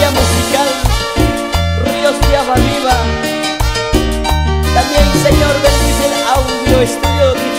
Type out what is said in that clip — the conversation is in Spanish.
Estrella musical, Ríos de Abadiva. También, Señor, bendice el audio estudio.